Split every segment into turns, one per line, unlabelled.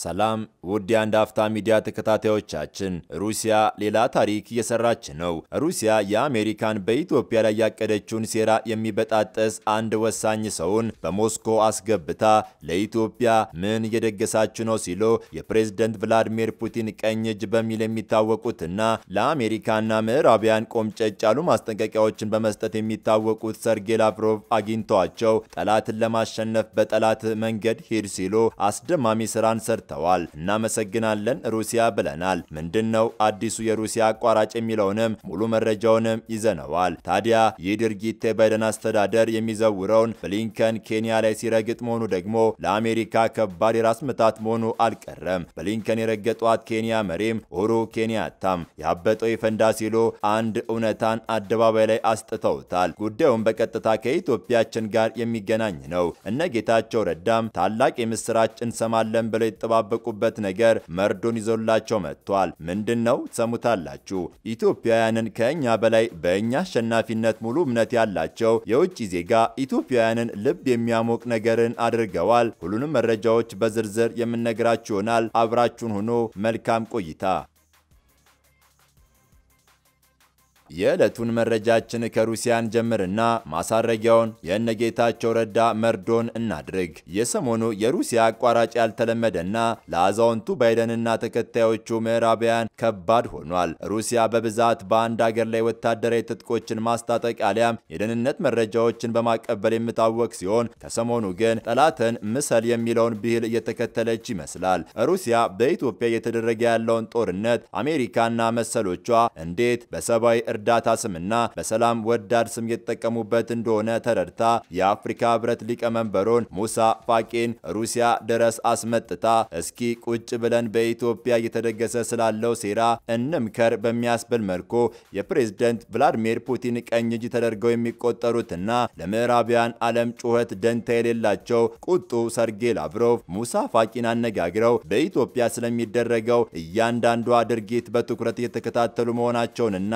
ሰላም ውድ የአንድ አፍታ ሚዲያ ተከታታዮቻችን፣ ሩሲያ ሌላ ታሪክ እየሰራች ነው። ሩሲያ የአሜሪካን በኢትዮጵያ ላይ ያቀደችውን ሴራ የሚበጣጠስ አንድ ወሳኝ ሰውን በሞስኮ አስገብታ ለኢትዮጵያ ምን እየደገሳችሁ ነው ሲሉ የፕሬዝደንት ቭላዲሚር ፑቲን ቀኝ እጅ በሚል የሚታወቁትና ለአሜሪካና ምዕራቢያን ቆምጨጭ ያሉ ማስጠንቀቂያዎችን በመስጠት የሚታወቁት ሰርጌይ ላቭሮቭ አግኝተዋቸው ጠላትን ለማሸነፍ በጠላት መንገድ ሂድ ሲሉ አስደማሚ ስራን ሰርተዋል። እናመሰግናለን ሩሲያ ብለናል። ምንድን ነው አዲሱ የሩሲያ አቋራጭ የሚለውንም ሙሉ መረጃውንም ይዘነዋል። ታዲያ ይህ ድርጊት የባይደን አስተዳደር የሚዘውረውን ብሊንከን ኬንያ ላይ ሲረግጥ መሆኑ ደግሞ ለአሜሪካ ከባድ የራስ ምታት መሆኑ አልቀረም። ብሊንከን የረገጧት ኬንያ መሪም ኡሁሩ ኬንያታም ያበጠው ይፈንዳ ሲሉ አንድ እውነታን አደባባይ ላይ አስጥተውታል። ጉዳዩም በቀጥታ ከኢትዮጵያችን ጋር የሚገናኝ ነው። እነ ጌታቸው ረዳም ታላቅ የምስራች እንሰማለን ብለው የተጠባበቁበት ነገር መርዶን ይዞላቸው መጥቷል። ምንድን ነው ትሰሙታላችሁ። ኢትዮጵያውያንን ከእኛ በላይ በእኛ አሸናፊነት ሙሉ እምነት ያላቸው የውጭ ዜጋ ኢትዮጵያውያንን ልብ የሚያሞቅ ነገርን አድርገዋል። ሁሉንም መረጃዎች በዝርዝር የምነግራችሁ ይሆናል። አብራችሁን ሆኖ መልካም ቆይታ። የዕለቱን መረጃችን ከሩሲያን ጀምርና ማሳረጊያውን የእነጌታቸው ረዳ መርዶን እናድርግ። የሰሞኑ የሩሲያ አቋራጭ ያልተለመደና ለአዛውንቱ ባይደንና ተከታዮቹ ምዕራባውያን ከባድ ሆኗል። ሩሲያ በብዛት በአንድ አገር ላይ ወታደራዊ ትጥቆችን ማስታጠቅ አሊያም የደህንነት መረጃዎችን በማቀበል የምታወቅ ሲሆን ከሰሞኑ ግን ጠላትን ምሰል የሚለውን ብሂል እየተከተለች ይመስላል። ሩሲያ በኢትዮጵያ እየተደረገ ያለውን ጦርነት አሜሪካና መሰሎቿ እንዴት በሰብአዊ እርዳታ ስምና በሰላም ወዳድ ስም የተጠቀሙበት እንደሆነ ተረድታ የአፍሪካ ህብረት ሊቀመንበሩን ሙሳ ፋቂን ሩሲያ ድረስ አስመጥታ እስኪ ቁጭ ብለን በኢትዮጵያ እየተደገሰ ስላለው ሴራ እንምከር በሚያስብል መልኩ የፕሬዝደንት ቭላዲሚር ፑቲን ቀኝ እጅ ተደርገው የሚቆጠሩትና ለምዕራቢያን ዓለም ጩኸት ደንታ የሌላቸው ቁጡ ሰርጌይ ላቭሮቭ ሙሳ ፋቂን አነጋግረው በኢትዮጵያ ስለሚደረገው እያንዳንዷ ድርጊት በትኩረት እየተከታተሉ መሆናቸውንና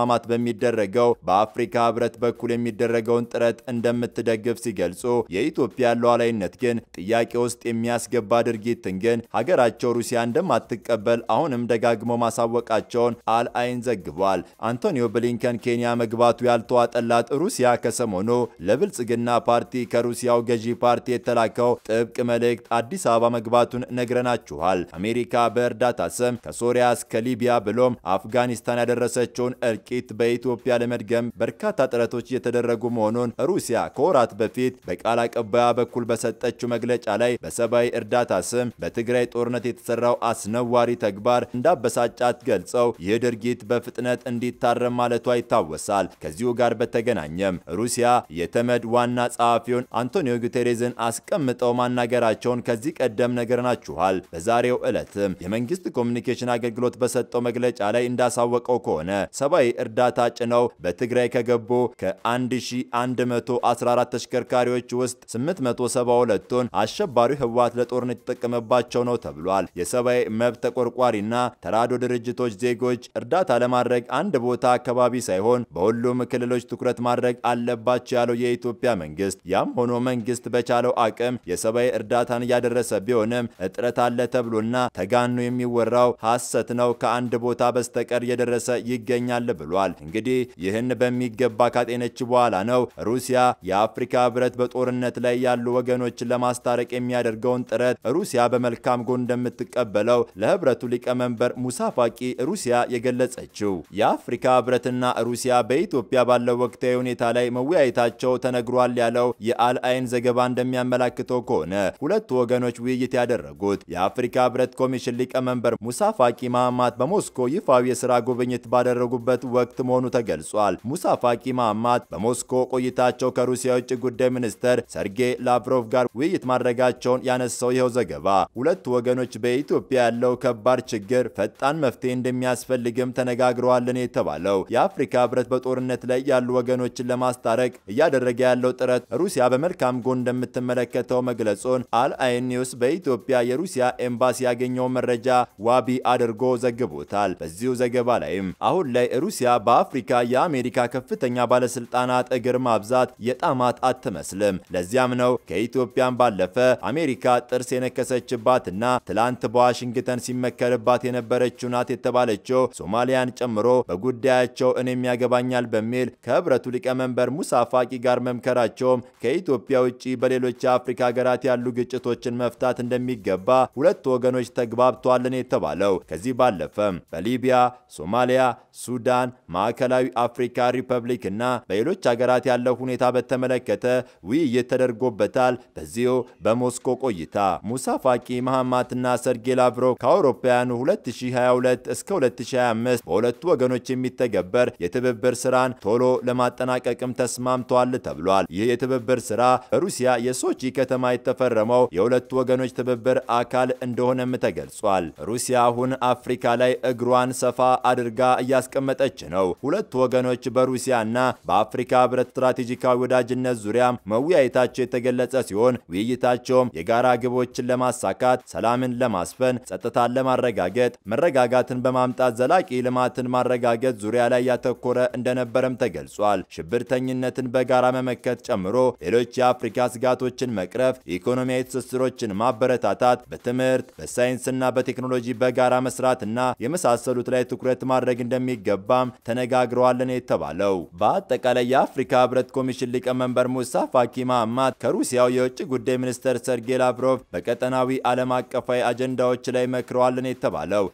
ለማስማማት በሚደረገው በአፍሪካ ህብረት በኩል የሚደረገውን ጥረት እንደምትደግፍ ሲገልጹ የኢትዮጵያ ሉዓላዊነት ግን ጥያቄ ውስጥ የሚያስገባ ድርጊትን ግን ሀገራቸው ሩሲያ እንደማትቀበል አሁንም ደጋግመው ማሳወቃቸውን አልአይን ዘግቧል። አንቶኒዮ ብሊንከን ኬንያ መግባቱ ያልተዋጠላት ሩሲያ ከሰሞኑ ለብልጽግና ፓርቲ ከሩሲያው ገዢ ፓርቲ የተላከው ጥብቅ መልእክት አዲስ አበባ መግባቱን ነግረናችኋል። አሜሪካ በእርዳታ ስም ከሶሪያ እስከ ሊቢያ ብሎም አፍጋኒስታን ያደረሰችውን እልቂት በኢትዮጵያ ለመድገም በርካታ ጥረቶች እየተደረጉ መሆኑን ሩሲያ ከወራት በፊት በቃል አቀባያ በኩል በሰጠችው መግለጫ ላይ በሰብአዊ እርዳታ ስም በትግራይ ጦርነት የተሰራው አስነዋሪ ተግባር እንዳበሳጫት ገልጸው ይህ ድርጊት በፍጥነት እንዲታረም ማለቷ ይታወሳል። ከዚሁ ጋር በተገናኘም ሩሲያ የተመድ ዋና ጸሐፊውን አንቶኒዮ ጉቴሬዝን አስቀምጠው ማናገራቸውን ከዚህ ቀደም ነገርናችኋል። በዛሬው ዕለትም የመንግስት ኮሚኒኬሽን አገልግሎት በሰጠው መግለጫ ላይ እንዳሳወቀው ከሆነ ሰብአዊ እርዳታ ጭነው በትግራይ ከገቡ ከ1114 ተሽከርካሪዎች ውስጥ 872ቱን አሸባሪው ህወሓት ለጦርነት የተጠቀመባቸው ነው ተብሏል። የሰብአዊ መብት ተቆርቋሪና ተራዶ ድርጅቶች ዜጎች እርዳታ ለማድረግ አንድ ቦታ አካባቢ ሳይሆን በሁሉም ክልሎች ትኩረት ማድረግ አለባቸው ያለው የኢትዮጵያ መንግስት፣ ያም ሆኖ መንግስት በቻለው አቅም የሰብአዊ እርዳታን እያደረሰ ቢሆንም እጥረት አለ ተብሎና ተጋኖ የሚወራው ሐሰት ነው ከአንድ ቦታ በስተቀር እየደረሰ ይገኛል ብሏል። እንግዲህ ይህን በሚገባ ካጤነች በኋላ ነው ሩሲያ የአፍሪካ ህብረት በጦርነት ላይ ያሉ ወገኖችን ለማስታረቅ የሚያደርገውን ጥረት ሩሲያ በመልካም ጎን እንደምትቀበለው ለህብረቱ ሊቀመንበር ሙሳ ፋቂ ሩሲያ የገለጸችው። የአፍሪካ ህብረትና ሩሲያ በኢትዮጵያ ባለው ወቅታዊ ሁኔታ ላይ መወያየታቸው ተነግሯል ያለው የአልአይን ዘገባ እንደሚያመላክተው ከሆነ ሁለቱ ወገኖች ውይይት ያደረጉት የአፍሪካ ህብረት ኮሚሽን ሊቀመንበር ሙሳ ፋቂ ማህማት በሞስኮ ይፋዊ የስራ ጉብኝት ባደረጉበት ወቅት መሆኑ ተገልጿል። ሙሳ ፋቂ ማህማት በሞስኮ ቆይታቸው ከሩሲያ የውጭ ጉዳይ ሚኒስትር ሰርጌይ ላቭሮቭ ጋር ውይይት ማድረጋቸውን ያነሳው ይኸው ዘገባ ሁለቱ ወገኖች በኢትዮጵያ ያለው ከባድ ችግር ፈጣን መፍትሄ እንደሚያስፈልግም ተነጋግረዋልን የተባለው የአፍሪካ ህብረት በጦርነት ላይ ያሉ ወገኖችን ለማስታረቅ እያደረገ ያለው ጥረት ሩሲያ በመልካም ጎን እንደምትመለከተው መግለጹን አልአይን ኒውስ በኢትዮጵያ የሩሲያ ኤምባሲ ያገኘው መረጃ ዋቢ አድርጎ ዘግቦታል። በዚሁ ዘገባ ላይም አሁን ላይ ሩሲያ ሩሲያ በአፍሪካ የአሜሪካ ከፍተኛ ባለስልጣናት እግር ማብዛት የጣማት አትመስልም። ለዚያም ነው ከኢትዮጵያን ባለፈ አሜሪካ ጥርስ የነከሰችባትና ትላንት በዋሽንግተን ሲመከርባት የነበረችው ናት የተባለችው ሶማሊያን ጨምሮ በጉዳያቸው እኔም ያገባኛል በሚል ከህብረቱ ሊቀመንበር ሙሳ ፋቂ ጋር መምከራቸውም ከኢትዮጵያ ውጭ በሌሎች የአፍሪካ ሀገራት ያሉ ግጭቶችን መፍታት እንደሚገባ ሁለቱ ወገኖች ተግባብተዋልን የተባለው። ከዚህ ባለፈም በሊቢያ፣ ሶማሊያ፣ ሱዳን፣ ማዕከላዊ አፍሪካ ሪፐብሊክ እና በሌሎች ሀገራት ያለው ሁኔታ በተመለከተ ውይይት ተደርጎበታል። በዚሁ በሞስኮ ቆይታ ሙሳ ፋቂ መሐማትና ሰርጌ ላቭሮቭ ከአውሮፓውያኑ 2022 እስከ 2025 በሁለቱ ወገኖች የሚተገበር የትብብር ስራን ቶሎ ለማጠናቀቅም ተስማምተዋል ተብሏል። ይህ የትብብር ስራ በሩሲያ የሶቺ ከተማ የተፈረመው የሁለቱ ወገኖች ትብብር አካል እንደሆነም ተገልጿል። ሩሲያ አሁን አፍሪካ ላይ እግሯን ሰፋ አድርጋ እያስቀመጠች ነው። ሁለቱ ወገኖች በሩሲያና በአፍሪካ ህብረት ስትራቴጂካዊ ወዳጅነት ዙሪያ መወያየታቸው የተገለጸ ሲሆን ውይይታቸውም የጋራ ግቦችን ለማሳካት፣ ሰላምን ለማስፈን፣ ጸጥታን ለማረጋገጥ፣ መረጋጋትን በማምጣት ዘላቂ ልማትን ማረጋገጥ ዙሪያ ላይ ያተኮረ እንደነበረም ተገልጿል። ሽብርተኝነትን በጋራ መመከት ጨምሮ ሌሎች የአፍሪካ ስጋቶችን መቅረፍ፣ የኢኮኖሚያዊ ትስስሮችን ማበረታታት፣ በትምህርት በሳይንስና በቴክኖሎጂ በጋራ መስራትና የመሳሰሉት ላይ ትኩረት ማድረግ እንደሚገባም ተነጋግረዋልን የተባለው። በአጠቃላይ የአፍሪካ ህብረት ኮሚሽን ሊቀመንበር ሙሳ ፋኪ ማህማት ከሩሲያው የውጭ ጉዳይ ሚኒስትር ሰርጌ ላቭሮቭ በቀጠናዊ ዓለም አቀፋዊ አጀንዳዎች ላይ መክረዋልን የተባለው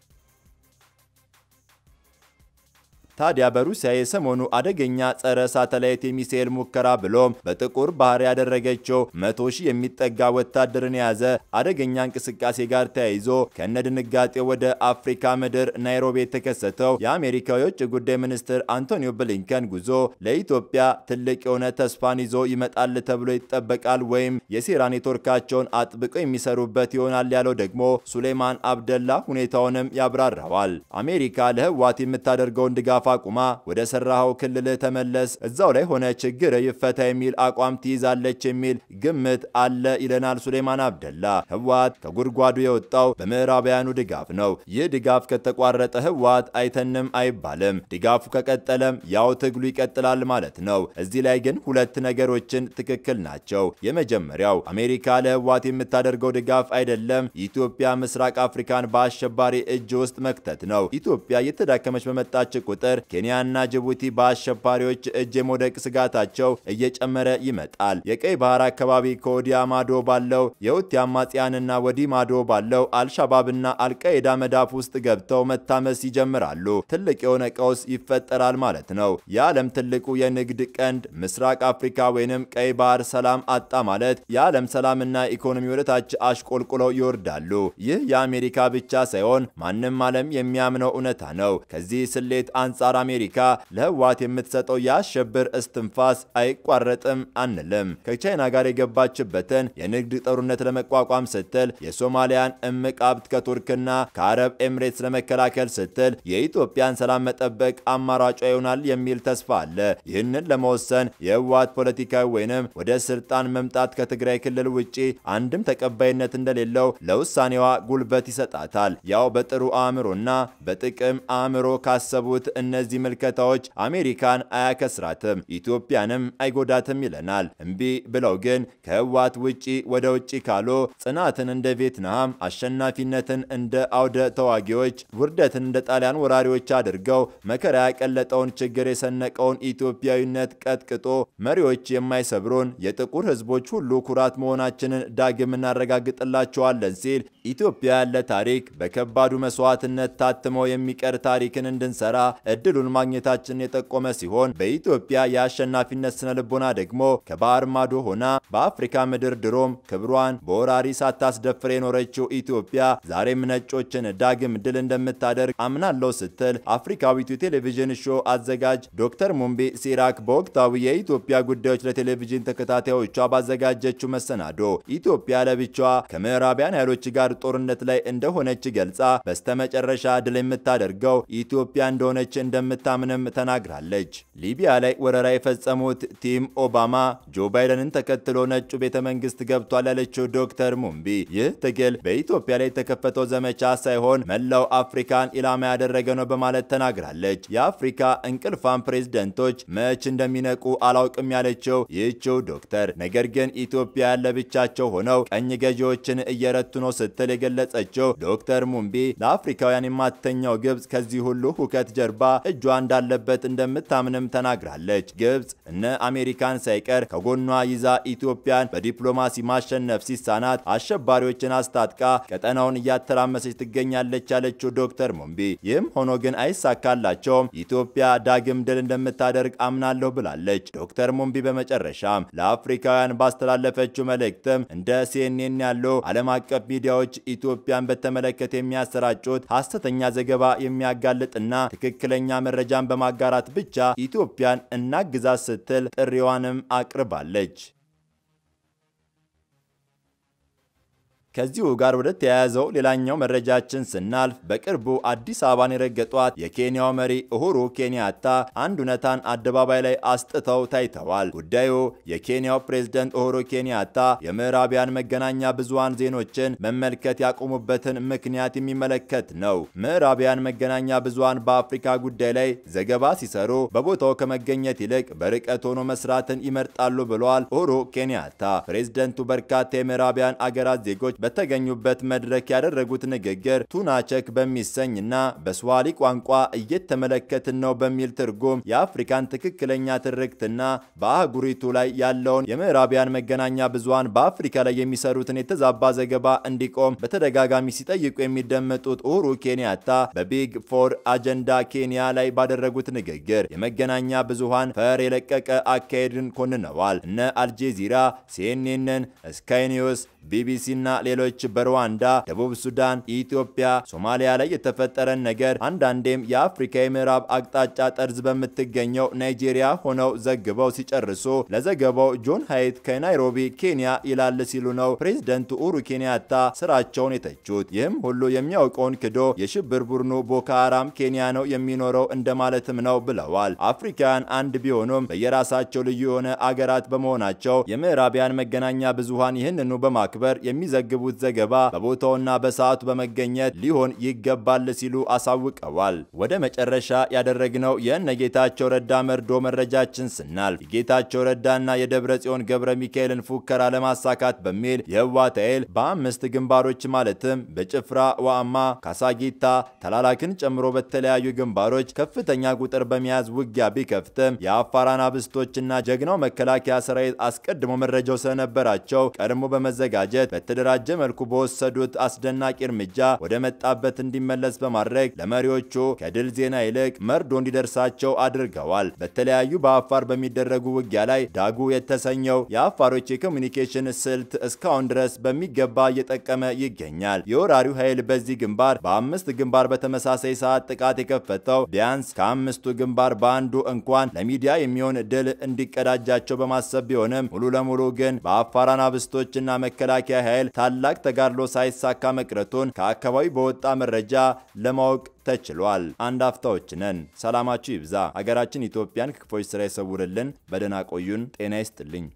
ታዲያ በሩሲያ የሰሞኑ አደገኛ ጸረ ሳተላይት የሚሳኤል ሙከራ ብሎም በጥቁር ባህር ያደረገችው መቶ ሺህ የሚጠጋ ወታደርን የያዘ አደገኛ እንቅስቃሴ ጋር ተያይዞ ከነድንጋጤ ወደ አፍሪካ ምድር ናይሮቢ የተከሰተው የአሜሪካው የውጭ ጉዳይ ሚኒስትር አንቶኒዮ ብሊንከን ጉዞ ለኢትዮጵያ ትልቅ የሆነ ተስፋን ይዞ ይመጣል ተብሎ ይጠበቃል ወይም የሴራ ኔትወርካቸውን አጥብቀው የሚሰሩበት ይሆናል ያለው ደግሞ ሱሌማን አብደላ ሁኔታውንም ያብራራዋል። አሜሪካ ለህዋት የምታደርገውን ድጋፍ አቁማ ወደ ሰራኸው ክልል ተመለስ፣ እዛው ላይ ሆነ ችግር ይፈታ የሚል አቋም ትይዛለች የሚል ግምት አለ ይለናል ሱሌማን አብደላ። ህወሓት ከጉድጓዱ የወጣው በምዕራባውያኑ ድጋፍ ነው። ይህ ድጋፍ ከተቋረጠ ህወሓት አይተንም አይባልም። ድጋፉ ከቀጠለም ያው ትግሉ ይቀጥላል ማለት ነው። እዚህ ላይ ግን ሁለት ነገሮችን ትክክል ናቸው። የመጀመሪያው አሜሪካ ለህወሓት የምታደርገው ድጋፍ አይደለም፣ ኢትዮጵያ ምስራቅ አፍሪካን በአሸባሪ እጅ ውስጥ መክተት ነው። ኢትዮጵያ እየተዳከመች በመጣች ቁጥር ኬንያና ጅቡቲ በአሸባሪዎች እጅ የመውደቅ ስጋታቸው እየጨመረ ይመጣል። የቀይ ባህር አካባቢ ከወዲያ ማዶ ባለው የሁቲ አማጽያንና ወዲህ ማዶ ባለው አልሻባብና አልቃይዳ መዳፍ ውስጥ ገብተው መታመስ ይጀምራሉ። ትልቅ የሆነ ቀውስ ይፈጠራል ማለት ነው። የዓለም ትልቁ የንግድ ቀንድ ምስራቅ አፍሪካ ወይንም ቀይ ባህር ሰላም አጣ ማለት የዓለም ሰላምና ኢኮኖሚ ወደታች አሽቆልቁለው ይወርዳሉ። ይህ የአሜሪካ ብቻ ሳይሆን ማንም ዓለም የሚያምነው እውነታ ነው። ከዚህ ስሌት አንጻር አሜሪካ ለህወሓት የምትሰጠው የአሸብር እስትንፋስ አይቋረጥም አንልም። ከቻይና ጋር የገባችበትን የንግድ ጦርነት ለመቋቋም ስትል የሶማሊያን እምቅ ሀብት ከቱርክና ከአረብ ኤምሬትስ ለመከላከል ስትል የኢትዮጵያን ሰላም መጠበቅ አማራጯ ይሆናል የሚል ተስፋ አለ። ይህንን ለመወሰን የህወሓት ፖለቲካዊ ወይንም ወደ ስልጣን መምጣት ከትግራይ ክልል ውጪ አንድም ተቀባይነት እንደሌለው ለውሳኔዋ ጉልበት ይሰጣታል። ያው በጥሩ አእምሮና በጥቅም አእምሮ ካሰቡት እነዚህ ምልከታዎች አሜሪካን አያከስራትም፣ ኢትዮጵያንም አይጎዳትም ይለናል። እምቢ ብለው ግን ከህወሓት ውጪ ወደ ውጪ ካሉ ጽናትን እንደ ቪየትናም፣ አሸናፊነትን እንደ አውደ ተዋጊዎች፣ ውርደትን እንደ ጣሊያን ወራሪዎች አድርገው መከራ ያቀለጠውን ችግር የሰነቀውን ኢትዮጵያዊነት ቀጥቅጦ መሪዎች የማይሰብሩን የጥቁር ህዝቦች ሁሉ ኩራት መሆናችንን ዳግም እናረጋግጥላቸዋለን ሲል ኢትዮጵያ ያለ ታሪክ በከባዱ መስዋዕትነት ታትሞ የሚቀር ታሪክን እንድንሰራ እድሉን ማግኘታችንን የጠቆመ ሲሆን በኢትዮጵያ የአሸናፊነት ስነ ልቦና ደግሞ ከባህር ማዶ ሆና በአፍሪካ ምድር ድሮም ክብሯን በወራሪ ሳታስደፍር የኖረችው ኢትዮጵያ ዛሬም ነጮችን ዳግም ድል እንደምታደርግ አምናለው ስትል አፍሪካዊቱ ቴሌቪዥን show አዘጋጅ ዶክተር ሙምቢ ሲራክ በወቅታዊ የኢትዮጵያ ጉዳዮች ለቴሌቪዥን ተከታታዮቿ ባዘጋጀችው መሰናዶ ኢትዮጵያ ለብቻዋ ከምዕራቢያን ኃይሎች ጋር ጦርነት ላይ እንደሆነች ገልጻ በስተመጨረሻ ድል የምታደርገው ኢትዮጵያ እንደሆነች እንደ እንደምታምንም ተናግራለች። ሊቢያ ላይ ወረራ የፈጸሙት team ኦባማ ጆ ባይደንን ተከትሎ ነጩ ቤተ መንግስት ገብቷል ያለችው ዶክተር ሙምቢ ይህ ትግል በኢትዮጵያ ላይ የተከፈተው ዘመቻ ሳይሆን መላው አፍሪካን ኢላማ ያደረገ ነው በማለት ተናግራለች። የአፍሪካ እንቅልፋን ፕሬዝደንቶች መች እንደሚነቁ አላውቅም ያለችው ይህችው ዶክተር ነገር ግን ኢትዮጵያ ያለ ብቻቸው ሆነው ቀኝ ገዢዎችን እየረቱ ነው ስትል የገለጸችው ዶክተር ሙምቢ ለአፍሪካውያን የማተኛው ግብጽ ከዚህ ሁሉ ሁከት ጀርባ እጇ እንዳለበት እንደምታምንም ተናግራለች። ግብጽ እነ አሜሪካን ሳይቀር ከጎኗ ይዛ ኢትዮጵያን በዲፕሎማሲ ማሸነፍ ሲሳናት አሸባሪዎችን አስታጥቃ ቀጠናውን እያተራመሰች ትገኛለች ያለችው ዶክተር ሙምቢ ይህም ሆኖ ግን አይሳካላቸውም፣ ኢትዮጵያ ዳግም ድል እንደምታደርግ አምናለሁ ብላለች። ዶክተር ሙምቢ በመጨረሻም ለአፍሪካውያን ባስተላለፈችው መልእክትም እንደ ሲኤንኤን ያሉ ዓለም አቀፍ ሚዲያዎች ኢትዮጵያን በተመለከተ የሚያሰራጩት ሐሰተኛ ዘገባ የሚያጋልጥና ትክክለኛ መረጃን በማጋራት ብቻ ኢትዮጵያን እናግዛት ስትል ጥሪዋንም አቅርባለች። ከዚሁ ጋር ወደ ተያያዘው ሌላኛው መረጃችን ስናልፍ በቅርቡ አዲስ አበባን የረገጧት የኬንያው መሪ ኡሁሩ ኬንያታ አንድ እውነታን አደባባይ ላይ አስጥተው ታይተዋል። ጉዳዩ የኬንያው ፕሬዝደንት ኡሁሩ ኬንያታ የምዕራቢያን መገናኛ ብዙሃን ዜኖችን መመልከት ያቆሙበትን ምክንያት የሚመለከት ነው። ምዕራቢያን መገናኛ ብዙሃን በአፍሪካ ጉዳይ ላይ ዘገባ ሲሰሩ በቦታው ከመገኘት ይልቅ በርቀት ሆኖ መስራትን ይመርጣሉ ብለዋል ኡሁሩ ኬንያታ። ፕሬዝደንቱ በርካታ የምዕራቢያን አገራት ዜጎች በተገኙበት መድረክ ያደረጉት ንግግር ቱና ቸክ በሚሰኝ እና በስዋሊ ቋንቋ እየተመለከትን ነው በሚል ትርጉም የአፍሪካን ትክክለኛ ትርክትና በአህጉሪቱ ላይ ያለውን የምዕራቢያን መገናኛ ብዙሃን በአፍሪካ ላይ የሚሰሩትን የተዛባ ዘገባ እንዲቆም በተደጋጋሚ ሲጠይቁ የሚደመጡት ኡሁሩ ኬንያታ በ Big Four አጀንዳ ኬንያ ላይ ባደረጉት ንግግር የመገናኛ ብዙሃን ፈር የለቀቀ አካሄድን ኮንነዋል። እነ አልጄዚራ፣ ሲኤንኤንን፣ ስካይ ኒውስ፣ ቢቢሲ እና ሌሎች በሩዋንዳ፣ ደቡብ ሱዳን፣ ኢትዮጵያ፣ ሶማሊያ ላይ የተፈጠረን ነገር አንዳንዴም የአፍሪካ የምዕራብ አቅጣጫ ጠርዝ በምትገኘው ናይጄሪያ ሆነው ዘግበው ሲጨርሱ ለዘገባው ጆን ሃይት ከናይሮቢ ኬንያ ይላል ሲሉ ነው ፕሬዝደንቱ ኡሁሩ ኬንያታ ስራቸውን የተቹት። ይህም ሁሉ የሚያውቀውን ክዶ የሽብር ቡድኑ ቦኮ ሃራም ኬንያ ነው የሚኖረው እንደማለትም ነው ብለዋል። አፍሪካውያን አንድ ቢሆኑም በየራሳቸው ልዩ የሆነ አገራት በመሆናቸው የምዕራቢያን መገናኛ ብዙሃን ይህንኑ በማክበር የሚዘግቡት ዘገባ በቦታውና በሰዓቱ በመገኘት ሊሆን ይገባል ሲሉ አሳውቀዋል። ወደ መጨረሻ ያደረግነው የእነጌታቸው ረዳ መርዶ መረጃችን ስናልፍ የጌታቸው ረዳና የደብረ ጽዮን ገብረ ሚካኤልን ፉከራ ለማሳካት በሚል የህወሓት ኃይል በአምስት ግንባሮች ማለትም በጭፍራ፣ ዋማ፣ ካሳጊታ፣ ተላላክን ጨምሮ በተለያዩ ግንባሮች ከፍተኛ ቁጥር በመያዝ ውጊያ ቢከፍትም የአፋር አናብስቶችና ጀግናው መከላከያ ሰራዊት አስቀድሞ መረጃው ስለነበራቸው ቀድሞ በመዘጋጀት በተደራጀ መልኩ በወሰዱት አስደናቂ እርምጃ ወደ መጣበት እንዲመለስ በማድረግ ለመሪዎቹ ከድል ዜና ይልቅ መርዶ እንዲደርሳቸው አድርገዋል። በተለያዩ በአፋር በሚደረጉ ውጊያ ላይ ዳጉ የተሰኘው የአፋሮች የኮሚኒኬሽን ስልት እስካሁን ድረስ በሚገባ እየጠቀመ ይገኛል። የወራሪው ኃይል በዚህ ግንባር በአምስት ግንባር በተመሳሳይ ሰዓት ጥቃት የከፈተው ቢያንስ ከአምስቱ ግንባር በአንዱ እንኳን ለሚዲያ የሚሆን ድል እንዲቀዳጃቸው በማሰብ ቢሆንም ሙሉ ለሙሉ ግን በአፋር አናብስቶችና መከላከያ ኃይል ታላቅ ተጋድሎ ሳይሳካ መቅረቱን ከአካባቢ በወጣ መረጃ ለማወቅ ተችሏል። አንድ አፍታዎች ነን። ሰላማችሁ ይብዛ። ሀገራችን ኢትዮጵያን ከክፎች ስራ ይሰውርልን። በደህና ቆዩን። ጤና ይስጥልኝ።